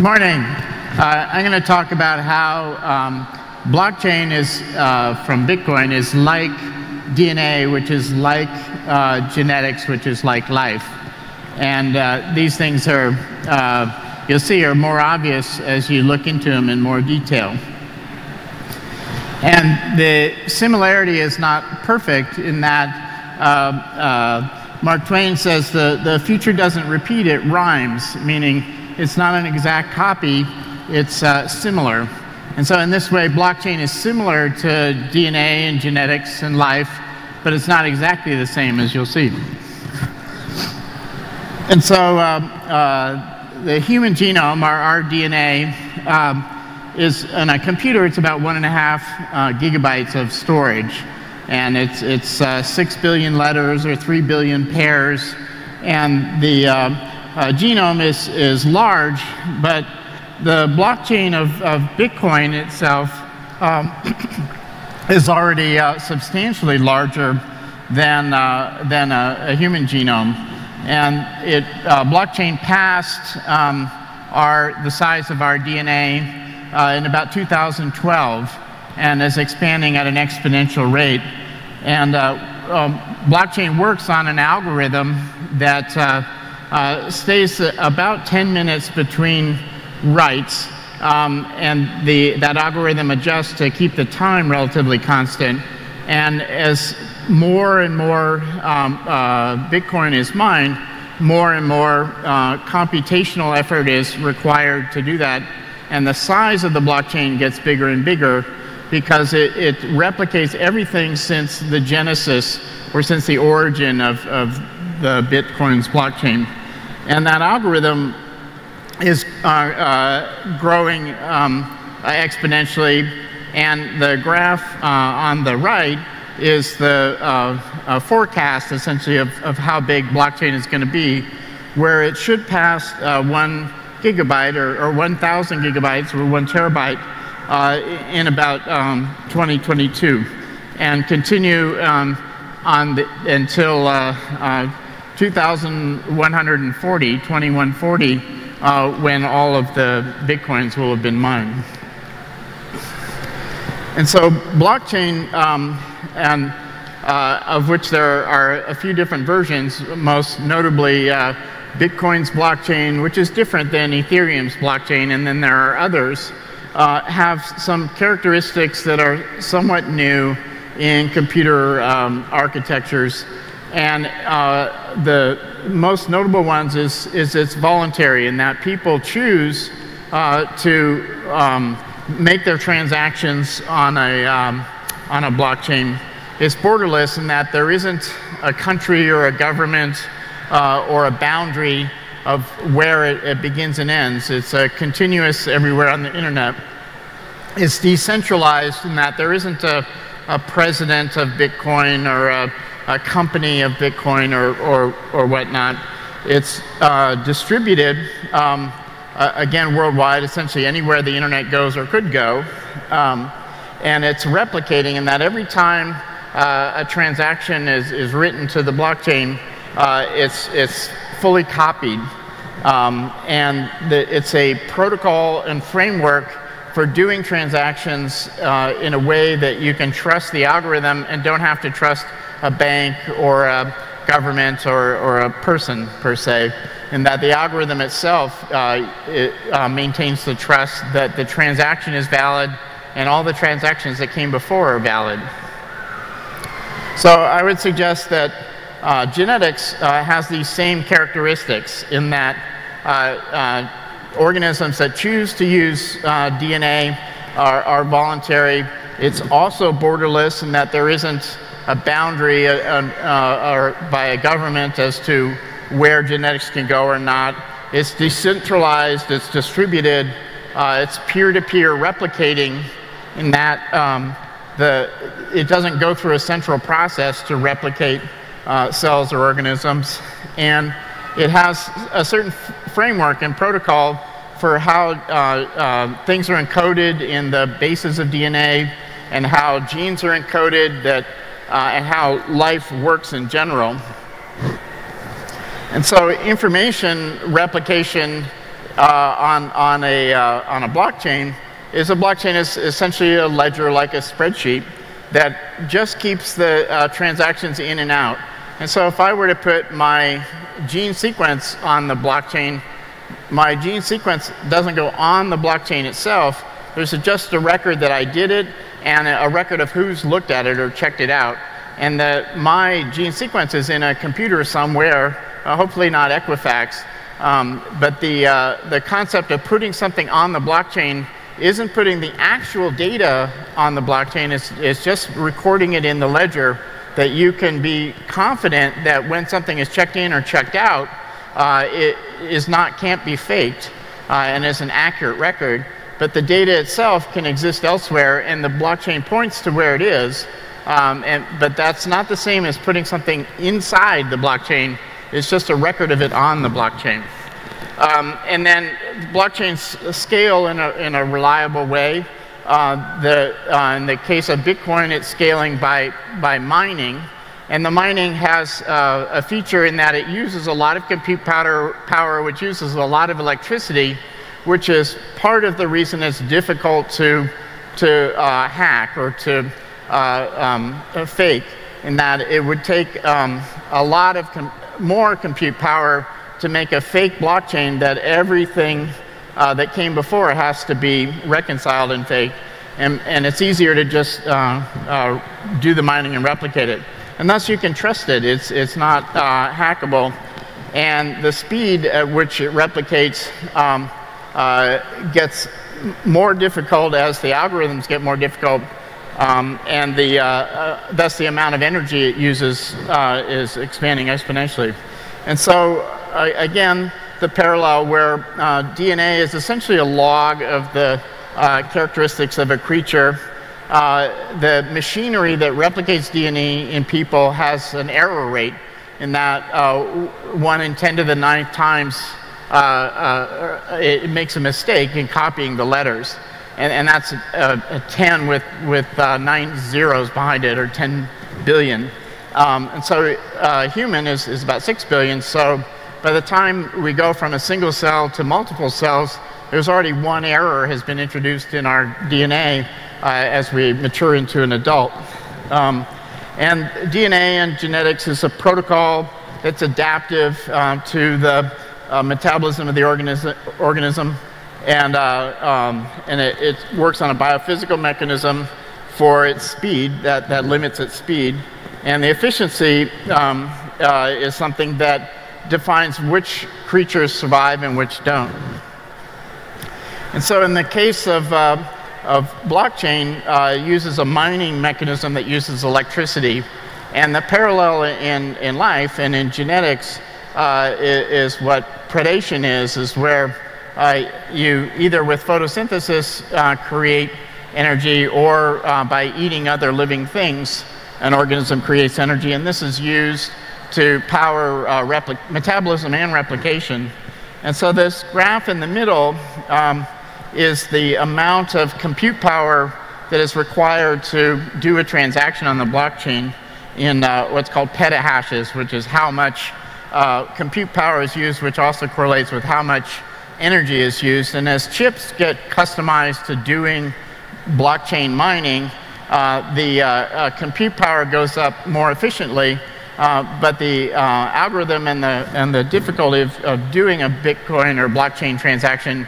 Morning. Uh, I'm going to talk about how um, blockchain is uh, from Bitcoin is like DNA, which is like uh, genetics, which is like life. And uh, these things are, uh, you'll see, are more obvious as you look into them in more detail. And the similarity is not perfect in that uh, Mark Twain says the, the future doesn't repeat, it rhymes, meaning it's not an exact copy, it's uh, similar. And so in this way, blockchain is similar to DNA and genetics and life, but it's not exactly the same as you'll see. And so um, uh, the human genome, our, our DNA, um, is in a computer, it's about one and a half uh, gigabytes of storage. And it's, it's uh, six billion letters or three billion pairs. And the uh, genome is, is large, but the blockchain of, of Bitcoin itself um, is already uh, substantially larger than, uh, than a, a, human genome. And it, uh, blockchain passed um, our, the size of our DNA uh, in about 2012 and is expanding at an exponential rate. And uh, um, blockchain works on an algorithm that uh, stays about 10 minutes between writes, um, and the, that algorithm adjusts to keep the time relatively constant. And as more and more um, uh, Bitcoin is mined, more and more uh, computational effort is required to do that. And the size of the blockchain gets bigger and bigger because it, it replicates everything since the genesis or since the origin of, of the Bitcoin's blockchain. And that algorithm is uh, uh, growing um, exponentially. And the graph uh, on the right is the uh, uh, forecast, essentially, of, of how big blockchain is going to be, where it should pass uh, one gigabyte or, or 1,000 gigabytes or one terabyte in about um, 2022 and continue um, on the, until 2140, 2140, uh, when all of the bitcoins will have been mined. And so blockchain, um, and uh, of which there are a few different versions, most notably uh, Bitcoin's blockchain, which is different than Ethereum's blockchain, and then there are others, uh, have some characteristics that are somewhat new in computer um, architectures and uh, the most notable ones is, is it's voluntary in that people choose uh, to um, make their transactions on a, um, on a blockchain. It's borderless in that there isn't a country or a government uh, or a boundary of where it, it begins and ends. It's continuous everywhere on the internet. It's decentralized in that there isn't a, a president of Bitcoin or a a company of Bitcoin or, or, or whatnot. It's uh, distributed, um, uh, again, worldwide, essentially anywhere the internet goes or could go. Um, and it's replicating in that every time uh, a transaction is, is written to the blockchain, uh, it's, it's fully copied. Um, and the, it's a protocol and framework for doing transactions uh, in a way that you can trust the algorithm and don't have to trust a bank or a government or, or a person per se, and that the algorithm itself uh, it, uh, maintains the trust that the transaction is valid and all the transactions that came before are valid. So I would suggest that uh, genetics uh, has these same characteristics in that uh, uh, organisms that choose to use DNA are, are voluntary. It's also borderless in that there isn't a boundary uh, uh, or by a government as to where genetics can go or not. It's decentralized, it's distributed, uh, it's peer-to-peer replicating in that um, the, it doesn't go through a central process to replicate uh, cells or organisms. And it has a certain framework and protocol for how uh, things are encoded in the bases of DNA and how genes are encoded that uh, and how life works in general. And so information replication uh, on, on, a, uh, on a blockchain is a blockchain is essentially a ledger like a spreadsheet that just keeps the uh, transactions in and out. And so if I were to put my gene sequence on the blockchain, my gene sequence doesn't go on the blockchain itself. There's just a record that I did it and a, record of who's looked at it or checked it out. And that my gene sequence is in a computer somewhere, uh, hopefully not Equifax. Um, but the, uh, the concept of putting something on the blockchain isn't putting the actual data on the blockchain, it's, it's just recording it in the ledger that you can be confident that when something is checked in or checked out, uh, it is not, can't be faked uh, and is an accurate record. But the data itself can exist elsewhere, and the blockchain points to where it is. Um, and, but that's not the same as putting something inside the blockchain. It's just a record of it on the blockchain. Um, and then blockchains scale in a, in a reliable way. Uh, the, uh, in the case of Bitcoin, it's scaling by, by mining. And the mining has uh, a feature in that it uses a lot of compute power, power, which uses a lot of electricity, which is part of the reason it's difficult to, to uh, hack or to uh, um, fake, in that it would take um, a lot of com more compute power to make a fake blockchain that everything uh, that came before has to be reconciled and fake. And, and it's easier to just uh, uh, do the mining and replicate it. And thus you can trust it. It's, it's not uh, hackable. And the speed at which it replicates um, uh, gets more difficult as the algorithms get more difficult. Um, and the, uh, thus the amount of energy it uses is expanding exponentially. And so uh, again, the parallel where uh, DNA is essentially a log of the uh, characteristics of a creature. Uh, the machinery that replicates DNA in people has an error rate in that uh, 1 in 10 to the ninth times uh, it makes a mistake in copying the letters. And, and that's a, a, 10 with, with nine zeros behind it, or 10 billion. Um, and so human is, is about 6 billion. So by the time we go from a single cell to multiple cells, there's already one error has been introduced in our DNA uh, as we mature into an adult. Um, and DNA and genetics is a protocol that's adaptive uh, to the uh, metabolism of the organism, organism and, uh, um, and it, it, works on a biophysical mechanism for its speed, that, that limits its speed. And the efficiency um, uh, is something that defines which creatures survive and which don't. And so in the case of, uh, of blockchain, uh, uses a mining mechanism that uses electricity. And the parallel in, in life and in genetics uh, is, what predation is, is where uh, you either with photosynthesis uh, create energy or uh, by eating other living things, an organism creates energy. And this is used to power uh, metabolism and replication. And so this graph in the middle um, is the amount of compute power that is required to do a transaction on the blockchain in uh, what's called petahashes, which is how much uh, compute power is used, which also correlates with how much energy is used. And as chips get customized to doing blockchain mining, uh, the uh, uh, compute power goes up more efficiently, uh, but the uh, algorithm and the, and the difficulty of, of, doing a Bitcoin or blockchain transaction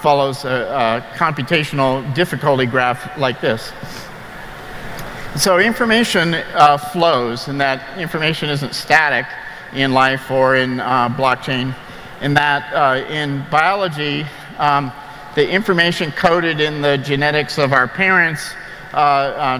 follows a, a, computational difficulty graph like this. So information uh, flows, and that information isn't static in life or in uh, blockchain. In that, in biology, um, the information coded in the genetics of our parents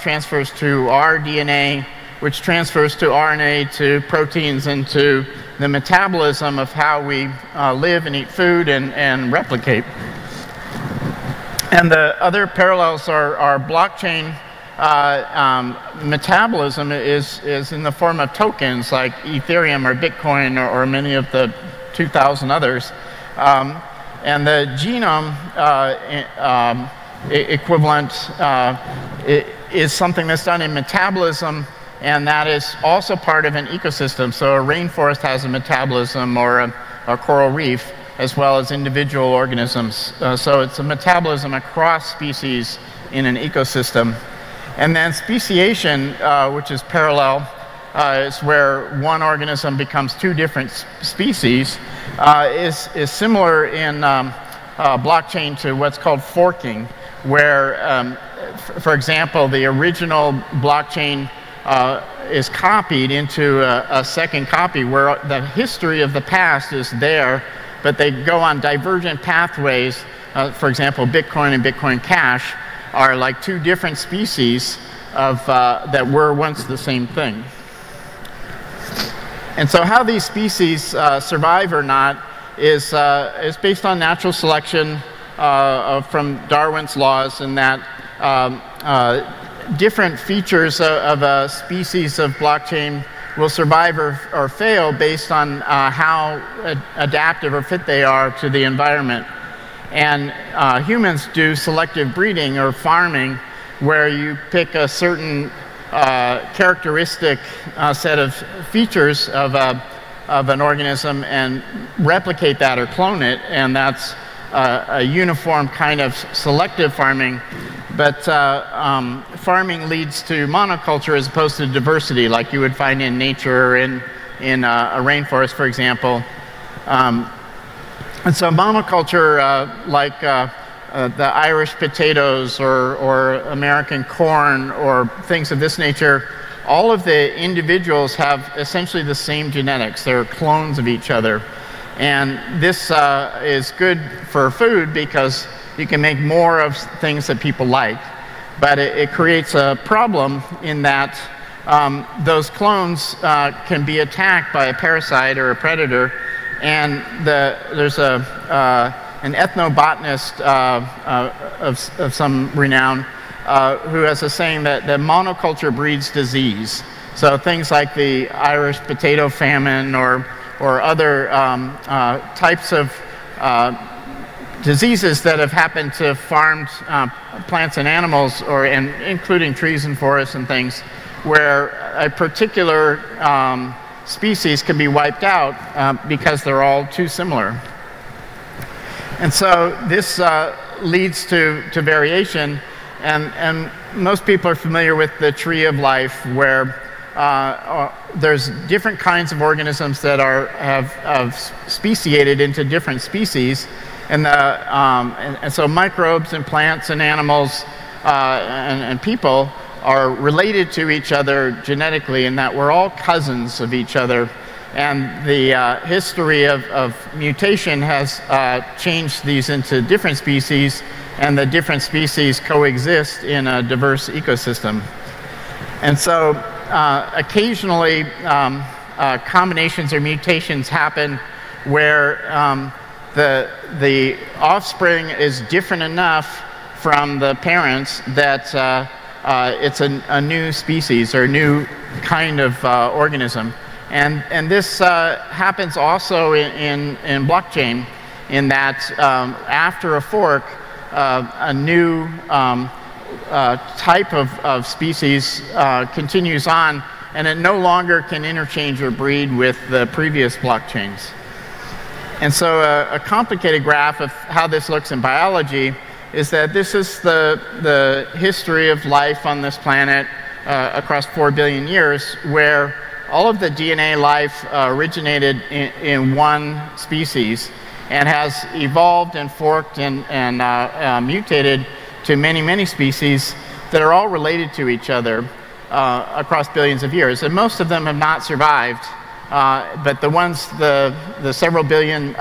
transfers to our DNA which transfers to RNA, to proteins, and to the metabolism of how we uh, live and eat food and, and replicate. And the other parallels are, are blockchain uh, um, metabolism is, is in the form of tokens like Ethereum or Bitcoin or, or many of the 2,000 others. Um, and the genome uh, um, equivalent uh, is something that's done in metabolism and that is also part of an ecosystem. So a rainforest has a metabolism or a, a coral reef as well as individual organisms. Uh, so it's a metabolism across species in an ecosystem. And then speciation, uh, which is parallel, uh, is where one organism becomes two different species, uh, is, is similar in um, uh, blockchain to what's called forking, where, um, for example, the original blockchain uh, is copied into a, a, second copy where the history of the past is there, but they go on divergent pathways. Uh, for example, Bitcoin and Bitcoin Cash are like two different species of, uh, that were once the same thing. And so, how these species uh, survive or not is, uh, is based on natural selection uh, from Darwin's laws, and that um, uh, different features of, of, a species of blockchain will survive or, or fail based on uh, how ad adaptive or fit they are to the environment. And uh, humans do selective breeding or farming, where you pick a certain uh, characteristic uh, set of features of, a, of an organism and replicate that or clone it, and that's uh, a uniform kind of selective farming. But uh, um, farming leads to monoculture as opposed to diversity, like you would find in nature or in, in uh, a rainforest, for example. Um, and so monoculture, uh, like uh, uh, the Irish potatoes or, or American corn or things of this nature, all of the individuals have essentially the same genetics. They're clones of each other. And this uh, is good for food because you can make more of things that people like. But it, it creates a problem in that um, those clones uh, can be attacked by a parasite or a predator. And the, there's a, uh, an ethnobotanist uh, uh, of, of, some renown uh, who has a saying that, that monoculture breeds disease. So things like the Irish potato famine or, or other um, uh, types of diseases that have happened to farmed uh, plants and animals, or and including trees and forests and things, where a particular um, species can be wiped out uh, because they're all too similar. And so this uh, leads to, to variation, and, and most people are familiar with the tree of life, where uh, uh there's different kinds of organisms that are, have, have speciated into different species, and, the, um, and, and, so microbes and plants and animals uh, and, and, people are related to each other genetically in that we're all cousins of each other. And the uh, history of, of, mutation has uh, changed these into different species, and the different species coexist in a diverse ecosystem. And so uh, occasionally, um, uh, combinations or mutations happen where um, the, the offspring is different enough from the parents that uh, it's a, a, new species or a new kind of uh, organism. And, and this uh, happens also in, in, in, blockchain, in that um, after a fork, uh, a new um, uh, type of, of species continues on, and it no longer can interchange or breed with the previous blockchains. And so a, a, complicated graph of how this looks in biology is that this is the, the history of life on this planet uh, across 4 billion years, where all of the DNA life uh, originated in, in, one species and has evolved and forked and, and uh, uh mutated to many, many species that are all related to each other uh, across billions of years. And most of them have not survived uh, but the ones, the, the several billion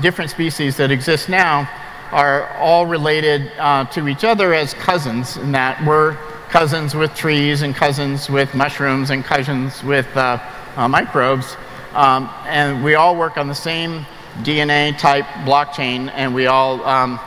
different species that exist now are all related uh, to each other as cousins, in that we're cousins with trees and cousins with mushrooms and cousins with uh, uh, microbes. Um, and we all work on the same DNA type blockchain, and we all um,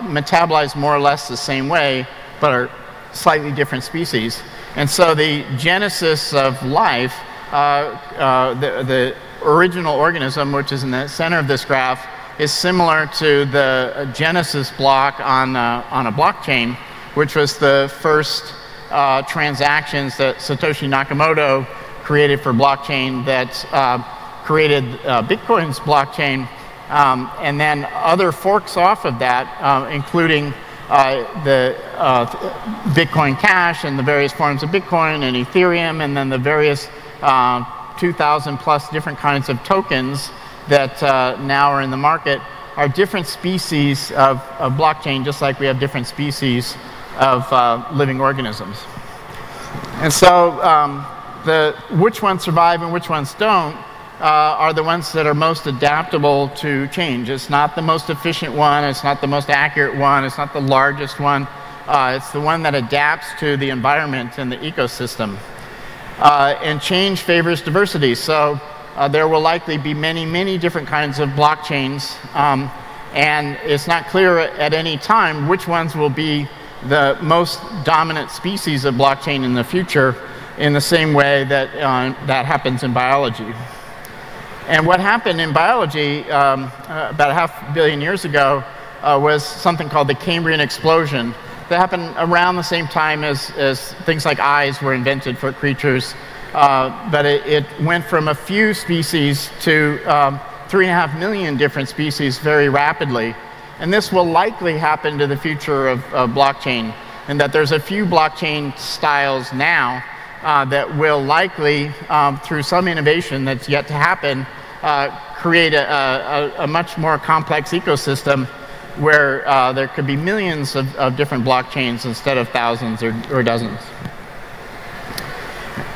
metabolize more or less the same way, but are slightly different species. And so the genesis of life uh, uh, the, the original organism, which is in the center of this graph, is similar to the Genesis block on, uh, on a blockchain, which was the first uh, transactions that Satoshi Nakamoto created for blockchain that uh, created uh, Bitcoin's blockchain. Um, and then other forks off of that, uh, including uh, the uh, Bitcoin Cash and the various forms of Bitcoin and Ethereum, and then the various uh, 2,000 plus different kinds of tokens that uh, now are in the market, are different species of, of, blockchain, just like we have different species of uh, living organisms. And so um, the, which ones survive and which ones don't uh, are the ones that are most adaptable to change. It's not the most efficient one, it's not the most accurate one, it's not the largest one. Uh, it's the one that adapts to the environment and the ecosystem. Uh, and change favors diversity. So uh, there will likely be many, many different kinds of blockchains. Um, and it's not clear at any time which ones will be the most dominant species of blockchain in the future in the same way that uh, that happens in biology. And what happened in biology um, uh, about a half billion years ago uh, was something called the Cambrian explosion that happened around the same time as, as things like eyes were invented for creatures. Uh, but it, it, went from a few species to um, three and a half million different species very rapidly. And this will likely happen to the future of, of blockchain, and that there's a few blockchain styles now uh, that will likely, um, through some innovation that's yet to happen, uh, create a, a, a, much more complex ecosystem where uh, there could be millions of, of, different blockchains instead of thousands or, or dozens.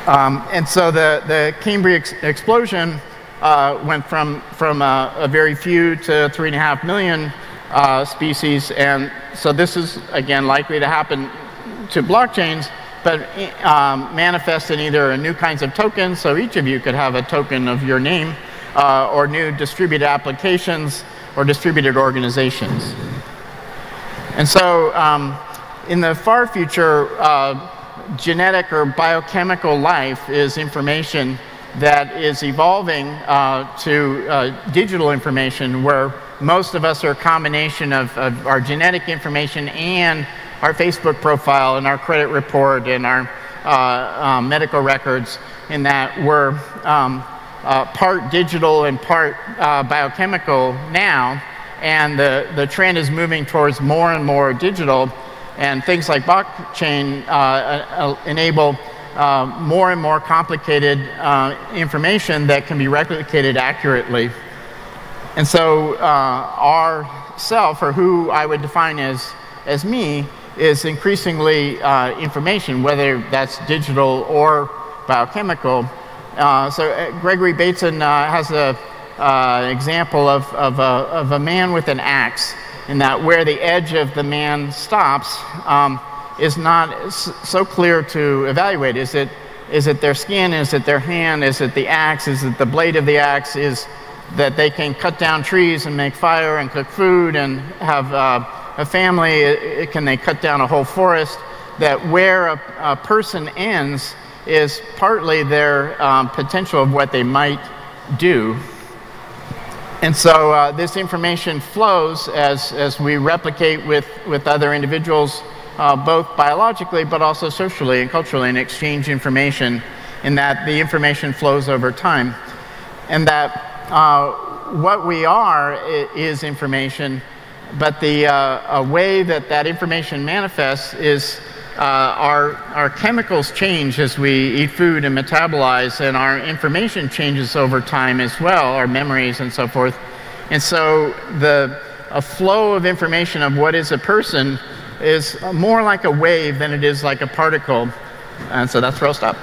Um, and so the, the Cambrian ex explosion uh, went from, from a, a, very few to three and a half million uh, species. And so this is, again, likely to happen to blockchains, but um, manifest in either new kinds of tokens. So each of you could have a token of your name uh, or new distributed applications or distributed organizations. And so um, in the far future, uh, genetic or biochemical life is information that is evolving uh, to uh, digital information where most of us are a combination of, of, our genetic information and our Facebook profile and our credit report and our uh, um, medical records in that we're um, uh, part digital and part uh, biochemical now, and the, the trend is moving towards more and more digital, and things like blockchain uh, uh enable uh, more and more complicated uh, information that can be replicated accurately. And so our self, or who I would define as, as me, is increasingly information, whether that's digital or biochemical, uh, so uh, Gregory Bateson uh, has uh, example of, of a, of, a, man with an axe, in that where the edge of the man stops um, is not so clear to evaluate. Is it, is it their skin? Is it their hand? Is it the axe? Is it the blade of the axe? Is that they can cut down trees and make fire and cook food and have uh, a family? Can they cut down a whole forest? That where a, a person ends is partly their um, potential of what they might do. And so uh, this information flows as, as we replicate with, with other individuals, uh, both biologically but also socially and culturally, and exchange information, in that the information flows over time. And that uh, what we are is information, but the uh, way that that information manifests is uh, our, our chemicals change as we eat food and metabolize, and our information changes over time as well, our memories and so forth. And so the a flow of information of what is a person is more like a wave than it is like a particle. And so that's where I'll stop.